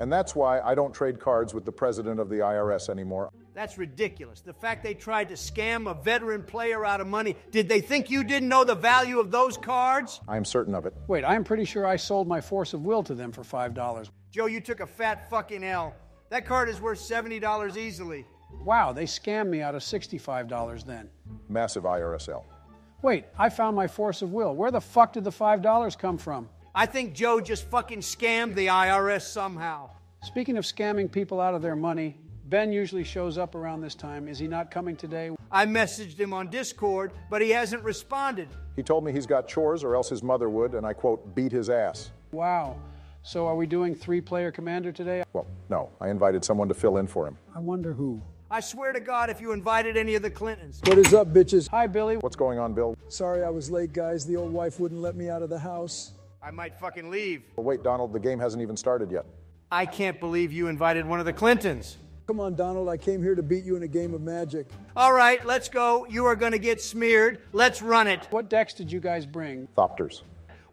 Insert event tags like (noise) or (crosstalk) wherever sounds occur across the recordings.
And that's why I don't trade cards with the president of the IRS anymore. That's ridiculous. The fact they tried to scam a veteran player out of money, did they think you didn't know the value of those cards? I'm certain of it. Wait, I'm pretty sure I sold my force of will to them for $5. Joe, you took a fat fucking L. That card is worth $70 easily. Wow, they scammed me out of $65 then. Massive IRSL. Wait, I found my force of will. Where the fuck did the $5 come from? I think Joe just fucking scammed the IRS somehow. Speaking of scamming people out of their money, Ben usually shows up around this time. Is he not coming today? I messaged him on Discord, but he hasn't responded. He told me he's got chores or else his mother would, and I quote, beat his ass. Wow. So are we doing three player commander today? Well, no. I invited someone to fill in for him. I wonder who. I swear to God, if you invited any of the Clintons. What is up, bitches? Hi, Billy. What's going on, Bill? Sorry I was late, guys. The old wife wouldn't let me out of the house. I might fucking leave. Well, wait, Donald, the game hasn't even started yet. I can't believe you invited one of the Clintons. Come on, Donald. I came here to beat you in a game of magic. All right, let's go. You are going to get smeared. Let's run it. What decks did you guys bring? Thopters.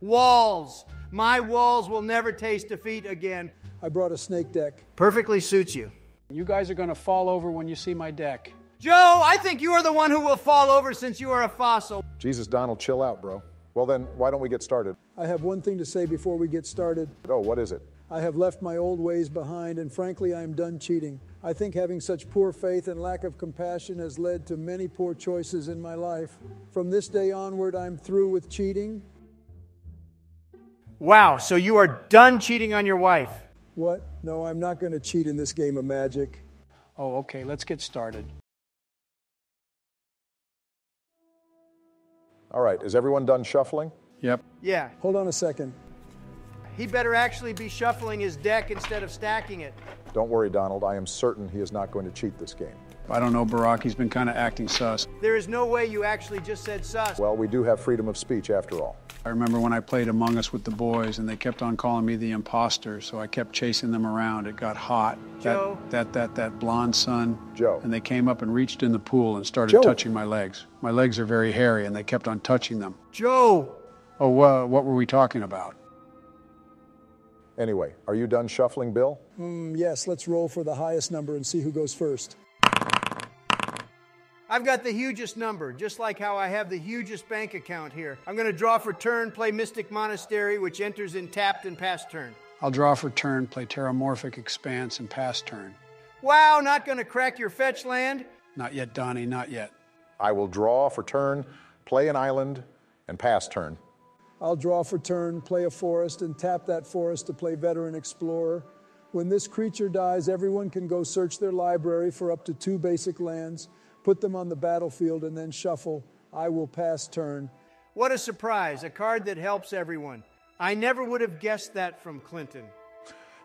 Walls. My walls will never taste defeat again. I brought a snake deck. Perfectly suits you. You guys are going to fall over when you see my deck. Joe, I think you are the one who will fall over since you are a fossil. Jesus, Donald, chill out, bro. Well, then, why don't we get started? I have one thing to say before we get started. Oh, what is it? I have left my old ways behind, and frankly, I am done cheating. I think having such poor faith and lack of compassion has led to many poor choices in my life. From this day onward, I'm through with cheating. Wow, so you are done cheating on your wife. What? No, I'm not going to cheat in this game of magic. Oh, okay, let's get started. All right, is everyone done shuffling? Yep. Yeah, Hold on a second. he better actually be shuffling his deck instead of stacking it. Don't worry, Donald. I am certain he is not going to cheat this game. I don't know, Barack. He's been kind of acting sus. There is no way you actually just said sus. Well, we do have freedom of speech after all. I remember when I played Among Us with the boys, and they kept on calling me the imposter, so I kept chasing them around. It got hot. Joe. That, that, that, that blonde son. Joe. And they came up and reached in the pool and started Joe. touching my legs. My legs are very hairy, and they kept on touching them. Joe, Oh, uh, what were we talking about? Anyway, are you done shuffling, Bill? Mm, yes, let's roll for the highest number and see who goes first. I've got the hugest number, just like how I have the hugest bank account here. I'm going to draw for turn, play Mystic Monastery, which enters in tapped and pass turn. I'll draw for turn, play Terramorphic Expanse, and pass turn. Wow, not going to crack your fetch land? Not yet, Donnie, not yet. I will draw for turn, play an island, and pass turn. I'll draw for turn, play a forest, and tap that forest to play Veteran Explorer. When this creature dies, everyone can go search their library for up to two basic lands, put them on the battlefield, and then shuffle. I will pass turn. What a surprise, a card that helps everyone. I never would have guessed that from Clinton.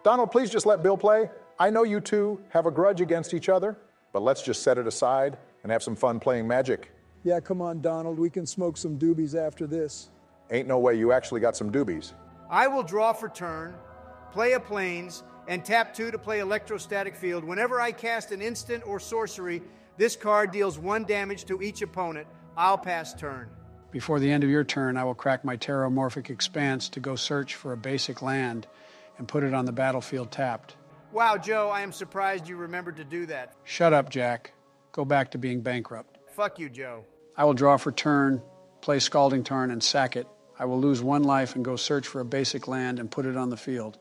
Donald, please just let Bill play. I know you two have a grudge against each other, but let's just set it aside and have some fun playing magic. Yeah, come on, Donald. We can smoke some doobies after this. Ain't no way you actually got some doobies. I will draw for turn, play a plains, and tap two to play electrostatic field. Whenever I cast an instant or sorcery, this card deals one damage to each opponent. I'll pass turn. Before the end of your turn, I will crack my Terramorphic Expanse to go search for a basic land and put it on the battlefield tapped. Wow, Joe, I am surprised you remembered to do that. Shut up, Jack. Go back to being bankrupt. Fuck you, Joe. I will draw for turn, play Scalding Tarn, and sack it. I will lose one life and go search for a basic land and put it on the field.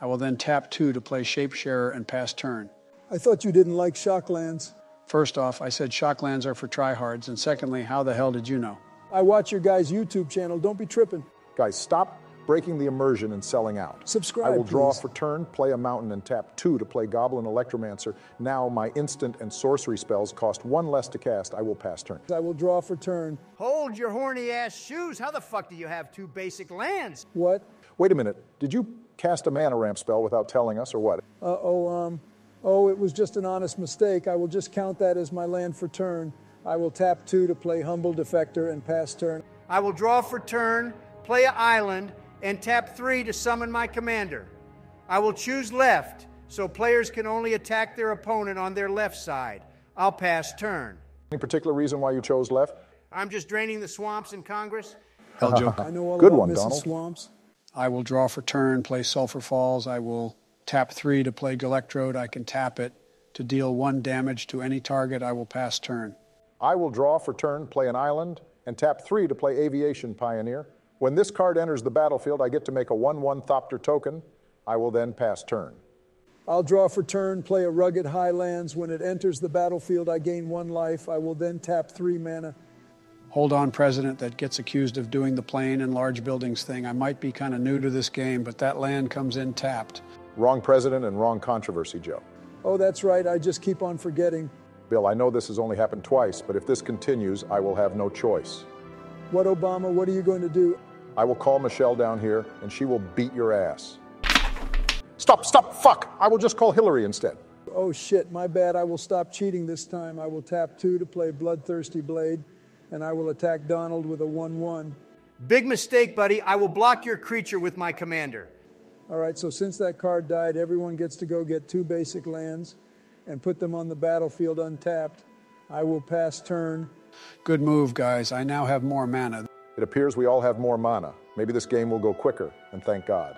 I will then tap two to play Shapesharer and pass turn. I thought you didn't like Shocklands. First off, I said shocklands are for tryhards, and secondly, how the hell did you know? I watch your guys' YouTube channel. Don't be tripping. Guys, stop breaking the immersion and selling out. Subscribe, I will draw please. for turn, play a mountain, and tap two to play Goblin Electromancer. Now my instant and sorcery spells cost one less to cast. I will pass turn. I will draw for turn. Hold your horny ass shoes. How the fuck do you have two basic lands? What? Wait a minute. Did you cast a mana ramp spell without telling us, or what? Uh oh, um, oh, it was just an honest mistake. I will just count that as my land for turn. I will tap two to play Humble Defector and pass turn. I will draw for turn, play an island, and tap three to summon my commander. I will choose left, so players can only attack their opponent on their left side. I'll pass turn. Any particular reason why you chose left? I'm just draining the swamps in Congress. Hell, Joe. (laughs) I know all Good about one, Mrs. Donald. Swamps. I will draw for turn, play Sulphur Falls. I will tap three to play Gelectrode. I can tap it to deal one damage to any target. I will pass turn. I will draw for turn, play an island, and tap three to play Aviation Pioneer. When this card enters the battlefield, I get to make a 1 1 Thopter token. I will then pass turn. I'll draw for turn, play a rugged highlands. When it enters the battlefield, I gain one life. I will then tap three mana. Hold on, President, that gets accused of doing the plane and large buildings thing. I might be kind of new to this game, but that land comes in tapped. Wrong president and wrong controversy, Joe. Oh, that's right. I just keep on forgetting. Bill, I know this has only happened twice, but if this continues, I will have no choice. What, Obama? What are you going to do? I will call Michelle down here, and she will beat your ass. Stop, stop, fuck! I will just call Hillary instead. Oh, shit. My bad. I will stop cheating this time. I will tap two to play Bloodthirsty Blade, and I will attack Donald with a 1 1. Big mistake, buddy. I will block your creature with my commander. All right, so since that card died, everyone gets to go get two basic lands and put them on the battlefield untapped. I will pass turn. Good move, guys. I now have more mana. It appears we all have more mana. Maybe this game will go quicker, and thank God.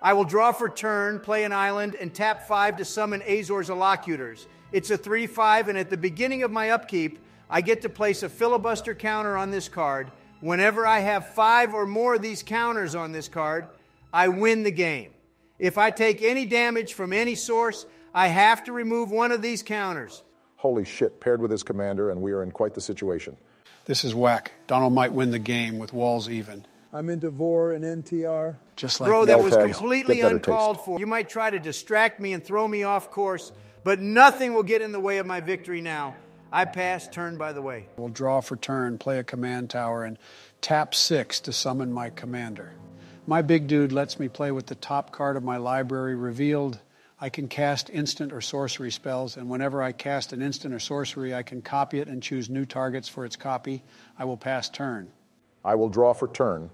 I will draw for turn, play an island, and tap five to summon Azor's Elocutors. It's a 3 5, and at the beginning of my upkeep, I get to place a filibuster counter on this card. Whenever I have five or more of these counters on this card, I win the game. If I take any damage from any source, I have to remove one of these counters. Holy shit, paired with his commander, and we are in quite the situation. This is whack. Donald might win the game with walls even. I'm into Vor and NTR. Just like Bro, that No was tags. completely uncalled taste. for. You might try to distract me and throw me off course, but nothing will get in the way of my victory now. I pass turn, by the way. We'll draw for turn, play a command tower, and tap six to summon my commander. My big dude lets me play with the top card of my library revealed. I can cast instant or sorcery spells, and whenever I cast an instant or sorcery, I can copy it and choose new targets for its copy. I will pass turn. I will draw for turn,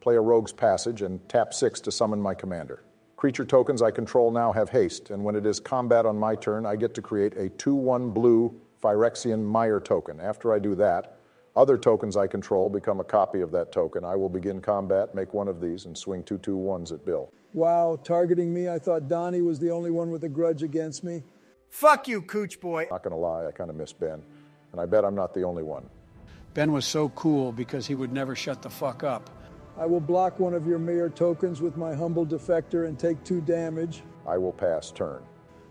play a Rogue's Passage, and tap six to summon my commander. Creature tokens I control now have haste, and when it is combat on my turn, I get to create a 2 1 blue Phyrexian Myr token. After I do that, other tokens I control become a copy of that token. I will begin combat, make one of these, and swing two two ones at Bill. Wow, targeting me. I thought Donnie was the only one with a grudge against me. Fuck you, Cooch Boy. Not gonna lie, I kind of miss Ben, and I bet I'm not the only one. Ben was so cool because he would never shut the fuck up. I will block one of your Myr tokens with my humble defector and take two damage. I will pass turn.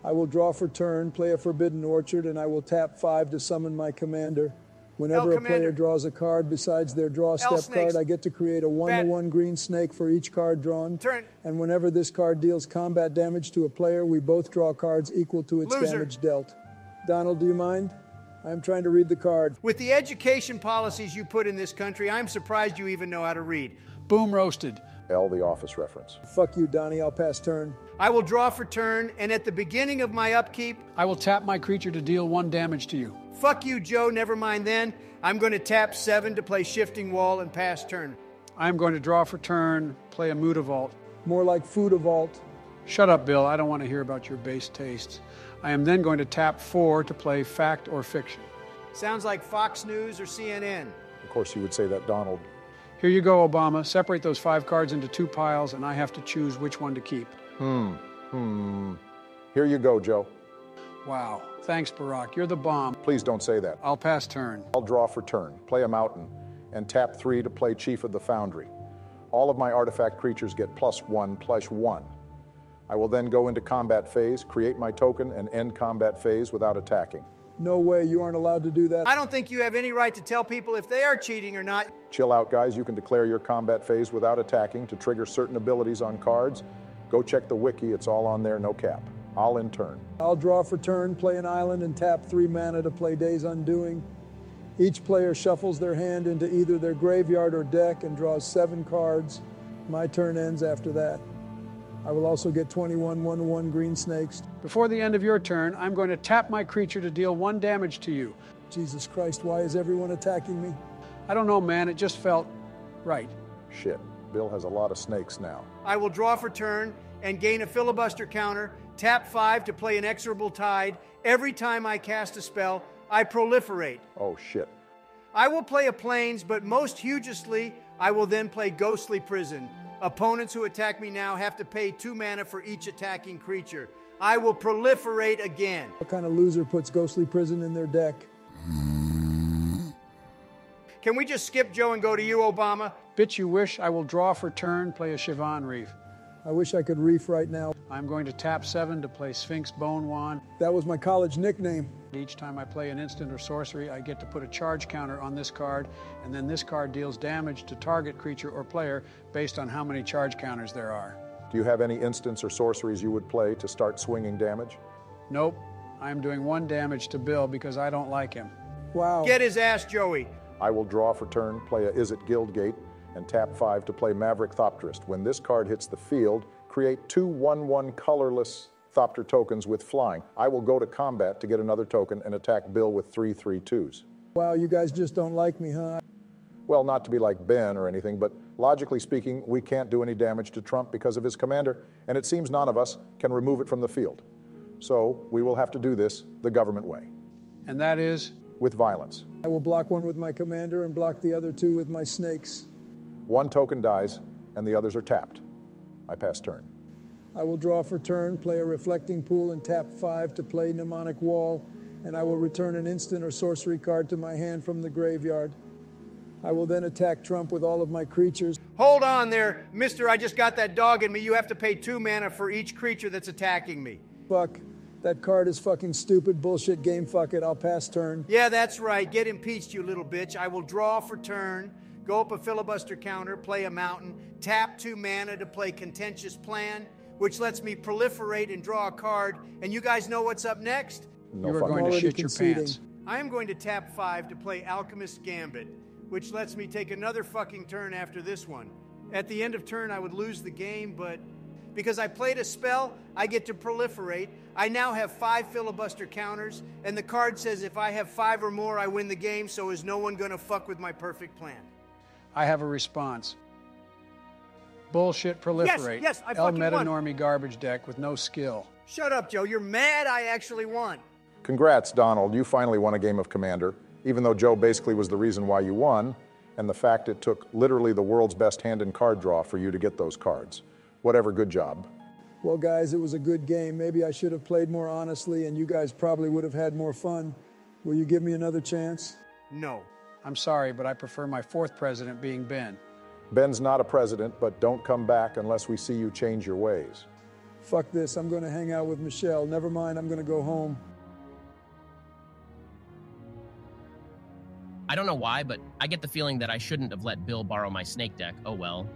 I will draw for turn, play a Forbidden Orchard, and I will tap five to summon my commander. Whenever a Commander. player draws a card besides their draw step card, I get to create a one to Bad. one green snake for each card drawn. Turn. And whenever this card deals combat damage to a player, we both draw cards equal to its Loser. damage dealt. Donald, do you mind? I'm trying to read the card. With the education policies you put in this country, I'm surprised you even know how to read. Boom roasted. L, the office reference. Fuck you, Donnie. I'll pass turn. I will draw for turn, and at the beginning of my upkeep, I will tap my creature to deal one damage to you. Fuck you, Joe, never mind then. I'm going to tap seven to play shifting wall and pass turn. I am going to draw for turn, play a mood vault. More like Food Vault. Shut up, Bill. I don't want to hear about your base tastes. I am then going to tap four to play fact or fiction. Sounds like Fox News or CNN. Of course, you would say that, Donald. Here you go, Obama. Separate those five cards into two piles, and I have to choose which one to keep. Hmm. Hmm. Here you go, Joe. Wow. Thanks, Barack. You're the bomb. Please don't say that. I'll pass turn. I'll draw for turn, play a mountain, and tap three to play Chief of the Foundry. All of my artifact creatures get plus one, plus one. I will then go into combat phase, create my token, and end combat phase without attacking. No way, you aren't allowed to do that. I don't think you have any right to tell people if they are cheating or not. Chill out, guys. You can declare your combat phase without attacking to trigger certain abilities on cards. Go check the wiki, it's all on there, no cap. I'll in turn. I'll draw for turn, play an island, and tap three mana to play Days Undoing. Each player shuffles their hand into either their graveyard or deck and draws seven cards. My turn ends after that. I will also get 21 1 1 green snakes. Before the end of your turn, I'm going to tap my creature to deal one damage to you. Jesus Christ, why is everyone attacking me? I don't know, man. It just felt right. Shit. Bill has a lot of snakes now. I will draw for turn and gain a filibuster counter, tap five to play Inexorable Tide. Every time I cast a spell, I proliferate. Oh, shit. I will play a plains, but most hugely, I will then play Ghostly Prison. Opponents who attack me now have to pay two mana for each attacking creature. I will proliferate again. What kind of loser puts Ghostly Prison in their deck? Can we just skip Joe and go to you, Obama? Bitch you wish, I will draw for turn, play a Shivan Reef. I wish I could reef right now. I'm going to tap seven to play Sphinx Bone Wand. That was my college nickname. Each time I play an instant or sorcery, I get to put a charge counter on this card, and then this card deals damage to target creature or player based on how many charge counters there are. Do you have any instants or sorceries you would play to start swinging damage? Nope. I'm doing one damage to Bill because I don't like him. Wow. Get his ass, Joey. I will draw for turn, play a Izzet Guildgate, and tap five to play Maverick Thopterist. When this card hits the field, create two 1 1 colorless Thopter tokens with flying. I will go to combat to get another token and attack Bill with three 3 2s. Wow, you guys just don't like me, huh? Well, not to be like Ben or anything, but logically speaking, we can't do any damage to Trump because of his commander, and it seems none of us can remove it from the field. So we will have to do this the government way, And that is with violence. I will block one with my commander and block the other two with my snakes. One token dies, and the others are tapped. I pass turn. I will draw for turn, play a reflecting pool, and tap five to play mnemonic wall, and I will return an instant or sorcery card to my hand from the graveyard. I will then attack Trump with all of my creatures. Hold on there, mister. I just got that dog in me. You have to pay two mana for each creature that's attacking me. Fuck. That card is fucking stupid bullshit game. Fuck it. I'll pass turn. Yeah, that's right. Get impeached, you little bitch. I will draw for turn, go up a filibuster counter, play a mountain, tap two mana to play contentious plan, which lets me proliferate and draw a card. And you guys know what's up next? No you are going to already shit your pants. I am going to tap five to play Alchemist Gambit, which lets me take another fucking turn after this one. At the end of turn, I would lose the game, but because I played a spell, I get to proliferate. I now have five filibuster counters, and the card says if I have five or more, I win the game, so is no one gonna fuck with my perfect plan? I have a response. Bullshit proliferate. yes, yes, I El fucking meta won. normie garbage deck with no skill. Shut up, Joe. You're mad I actually won. Congrats, Donald. You finally won a game of Commander, even though Joe basically was the reason why you won, and the fact it took literally the world's best hand and card draw for you to get those cards. Whatever, good job. Well, guys, it was a good game. Maybe I should have played more honestly, and you guys probably would have had more fun. Will you give me another chance? No. I'm sorry, but I prefer my fourth president being Ben. Ben's not a president, but don't come back unless we see you change your ways. Fuck this. I'm going to hang out with Michelle. Never mind. I'm going to go home. I don't know why, but I get the feeling that I shouldn't have let Bill borrow my snake deck. Oh well.